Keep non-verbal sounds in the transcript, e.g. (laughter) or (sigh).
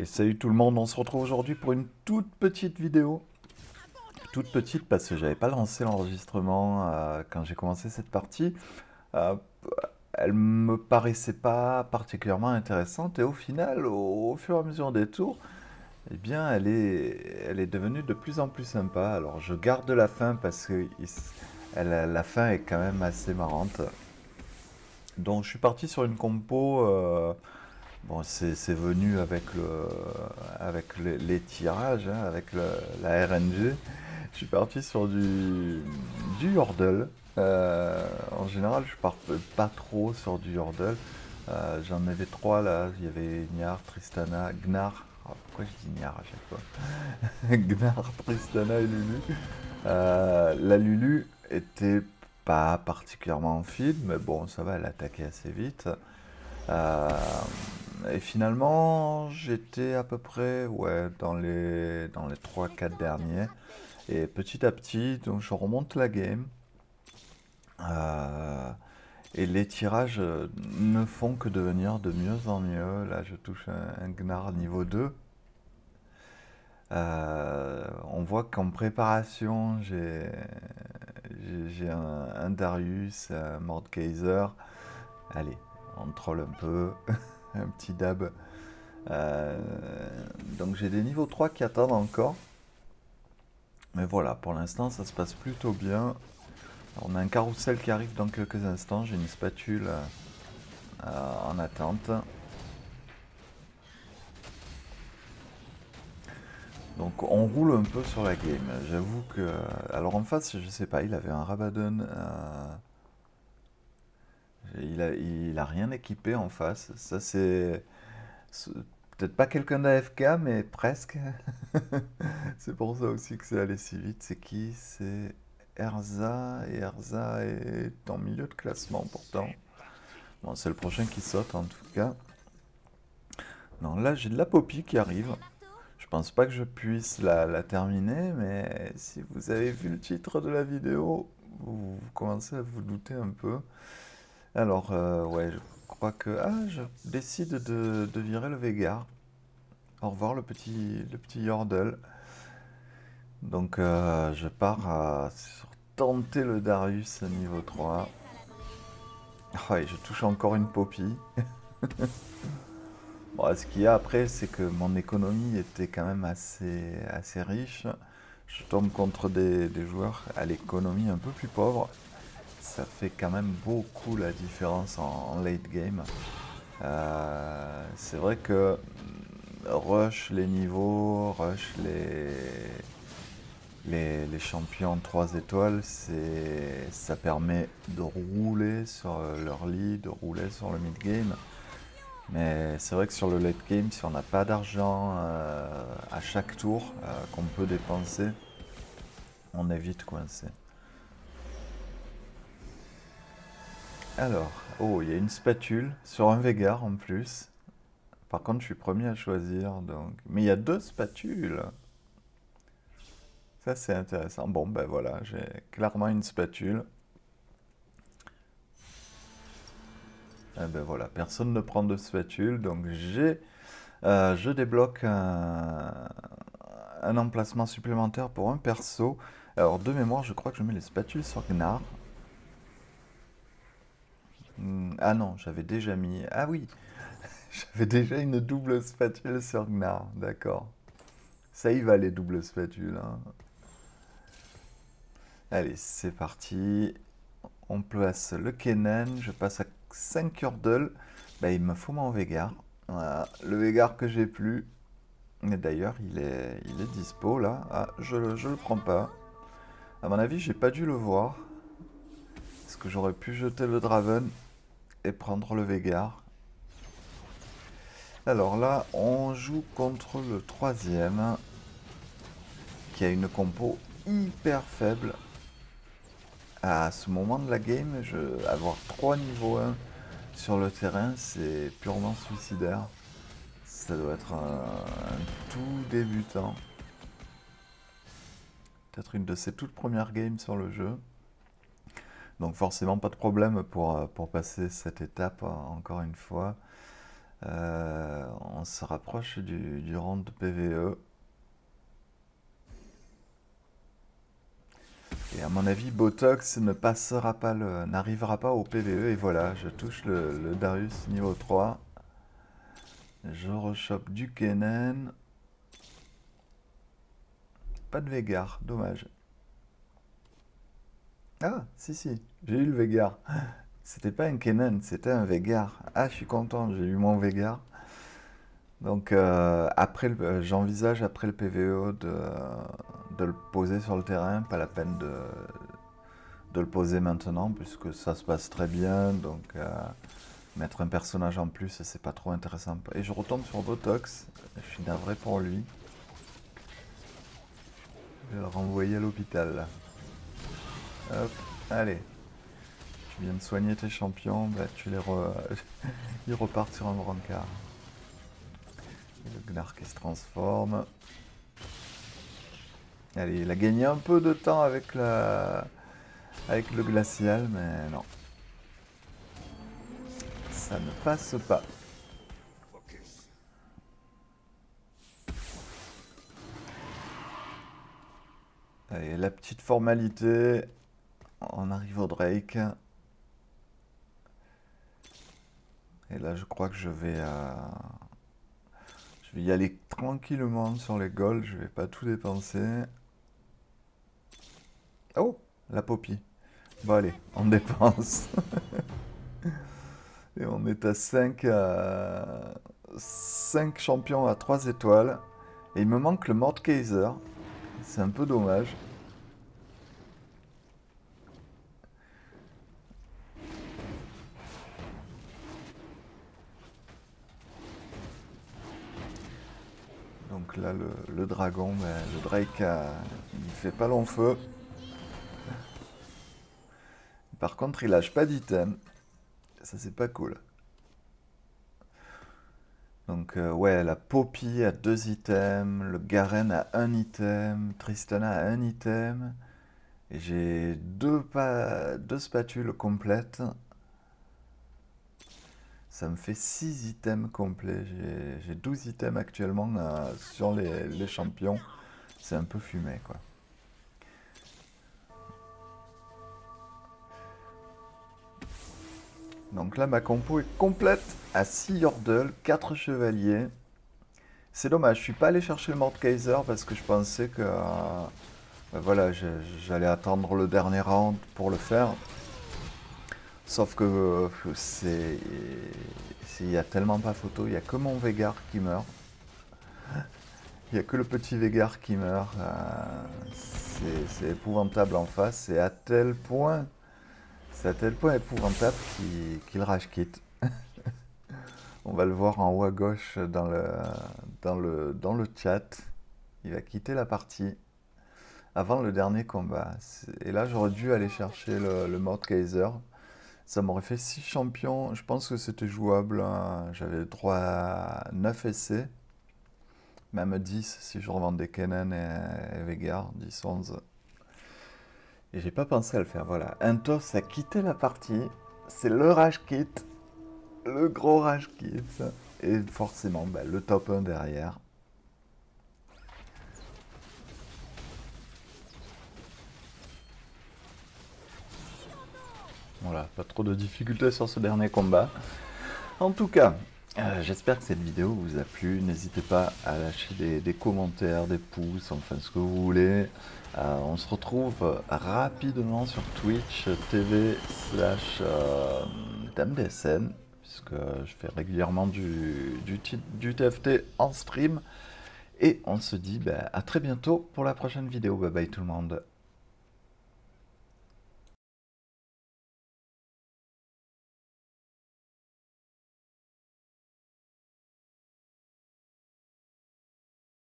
Et salut tout le monde, on se retrouve aujourd'hui pour une toute petite vidéo. Toute petite parce que j'avais pas lancé l'enregistrement euh, quand j'ai commencé cette partie. Euh, elle me paraissait pas particulièrement intéressante et au final, au, fur et à mesure des tours, eh bien, elle est, elle est devenue de plus en plus sympa. Alors, je garde la fin parce que la fin est quand même assez marrante. Donc, je suis parti sur une compo. Euh, bon, c'est venu avec, le, avec les, tirages, hein, avec la RNG. Je suis parti sur du, du Yordle. Euh, en général, je pars pas trop sur du Yordle. Euh, j'en avais trois là. Il y avait Niar, Tristana, Gnar. Oh, pourquoi je dis Niar à chaque fois (laughs) Gnar, Tristana et Lulu. Euh, la Lulu était pas particulièrement en feed, mais bon, ça va, elle attaquait assez vite. Et finalement, j'étais à peu près ouais, dans les, dans les 3-4 derniers. Et petit à petit, donc je remonte la game. Euh, et les tirages ne font que devenir de mieux en mieux. Là, je touche un, Gnar niveau 2. Euh, on voit qu'en préparation, j'ai un, Darius, un Mordekaiser. Allez, on troll un peu. (laughs) un petit dab. donc j'ai des niveaux 3 qui attendent encore. Mais voilà, pour l'instant, ça se passe plutôt bien. on a un carrousel qui arrive dans quelques instants. J'ai une spatule euh, en attente. Donc on roule un peu sur la game. J'avoue que... Alors en face, je sais pas, il avait un Rabadon. Euh, il, a, il a rien équipé en face. Ça c'est peut-être pas quelqu'un d'AFK, mais presque. (laughs) c'est pour ça aussi que c'est allé si vite. C'est qui? C'est Erza, et Erza est en milieu de classement pourtant. Bon, c'est le prochain qui saute en tout cas. Non, là j'ai de la Poppy qui arrive. Je pense pas que je puisse la, terminer, mais si vous avez vu le titre de la vidéo, vous, commencez à vous douter un peu. Alors, euh, ouais, je crois que... Ah, je décide de, virer le Vega. Au revoir le petit, le Yordle. Donc euh, je pars à tenter le Darius niveau 3. Ah je touche encore une Poppy. (laughs) bon, ce qu'il y a après, c'est que mon économie était quand même assez, assez riche. Je tombe contre des, joueurs à l'économie un peu plus pauvre ça fait quand même beaucoup la différence en, late game. Euh, c'est vrai que rush les niveaux, rush les, les, champions 3 étoiles, ça permet de rouler sur leur lead, de rouler sur le mid game. Mais c'est vrai que sur le late game, si on n'a pas d'argent euh, à chaque tour euh, qu'on peut dépenser, on est vite coincé. Alors, oh, il y a une spatule sur un Vegar en plus. Par contre, je suis premier à choisir, donc... Mais il y a deux spatules Ça, c'est intéressant. Bon, ben voilà, j'ai clairement une spatule. Eh ben voilà, personne ne prend de spatule, donc j'ai... Euh, je débloque un... un emplacement supplémentaire pour un perso. Alors, de mémoire, je crois que je mets les spatules sur Gnar. Hmm, ah non, j'avais déjà mis... Ah oui (laughs) J'avais déjà une double spatule sur Gnar, d'accord. Ça y va les doubles spatules. Hein. Allez, c'est parti. On place le Kennen, je passe à 5 Yordle. Bah, il me faut mon Vegar. Voilà. Le Vegar que j'ai plus. Mais d'ailleurs, il est, il est dispo là. Ah, je, je le prends pas. À mon avis, j'ai pas dû le voir. Est-ce que j'aurais pu jeter le Draven? Et prendre le Vegar. Alors là, on joue contre le troisième, qui a une compo hyper faible. À ce moment de la game, je, avoir 3 niveaux 1 sur le terrain, c'est purement suicidaire. Ça doit être un tout débutant. Peut-être une de ses toutes premières games sur le jeu. Donc forcément pas de problème pour, euh, pour passer cette étape encore une fois. Euh, on se rapproche du, du round PVE. Et à mon avis, Botox ne passera pas le, n'arrivera pas au PVE. Et voilà, je touche le, Darius niveau 3. Je rechoppe du Kennen. Pas de Vegar, dommage. Ah, si, si, j'ai eu le Vegar. C'était pas un Kennen, c'était un Vegar. Ah, je suis content, j'ai eu mon Vegar. Donc, euh, après, euh, j'envisage après le PVE de, le poser sur le terrain. Pas la peine de, de le poser maintenant, puisque ça se passe très bien. Donc, euh, mettre un personnage en plus, c'est pas trop intéressant. Et je retombe sur Botox. Je suis navré pour lui. Je vais le renvoyer à l'hôpital. Allez. Tu viens de soigner tes champions, bah, tu les (laughs) Ils repartent sur un brancard. le Gnar qui se transforme. Allez, il a gagné un peu de temps avec la... avec le glacial, mais non. Ça ne passe pas. Allez, la petite formalité, on arrive au Drake. Et là, je crois que je vais, euh, je vais y aller tranquillement sur les golds. Je vais pas tout dépenser. Oh, la poppy. Bon, allez, on dépense. (laughs) Et on est à 5, 5 champions à 3 étoiles. Et il me manque le Mordkaiser. C'est un peu dommage. Donc là, le, dragon, ben, le Drake, il fait pas long feu. Par contre, il lâche pas d'item. Ça, c'est pas cool. Donc, euh, ouais, la Poppy a deux items, le Garen a un item, Tristana a un item. Et j'ai deux, deux spatules complètes. Ça me fait 6 items complets. J'ai 12 items actuellement euh, sur les, champions. C'est un peu fumé, quoi. Donc là, ma compo est complète à 6 Yordle, 4 chevaliers. C'est dommage, je suis pas allé chercher le Mordkaiser parce que je pensais que... Euh, ben voilà, j'allais attendre le dernier round pour le faire. Sauf que euh, c'est. Il n'y a tellement pas photo, il n'y a que mon Végar qui meurt. Il n'y a que le petit Végar qui meurt. Euh, c'est épouvantable en face. C'est à tel point. C'est à tel point épouvantable qu'il rage quitte. (laughs) On va le voir en haut à gauche dans le, dans le, dans le chat. Il va quitter la partie avant le dernier combat. Et là, j'aurais dû aller chercher le, le Mort Kaiser. Ça m'aurait fait 6 champions. Je pense que c'était jouable. Hein. J'avais droit à 9 essais. Même 10 si je revendais Kennen et, Vegar. 10, 11. Et j'ai pas pensé à le faire. Voilà. Intos a quitté la partie. C'est le rage kit. Le gros rage kit. Et forcément, bah, le top 1 derrière. Voilà, pas trop de difficultés sur ce dernier combat. En tout cas, euh, j'espère que cette vidéo vous a plu. N'hésitez pas à lâcher des, commentaires, des pouces, enfin ce que vous voulez. Euh, on se retrouve rapidement sur Twitch TV slash euh, puisque je fais régulièrement du, du, TFT en stream. Et on se dit bah, à très bientôt pour la prochaine vidéo. Bye bye tout le monde.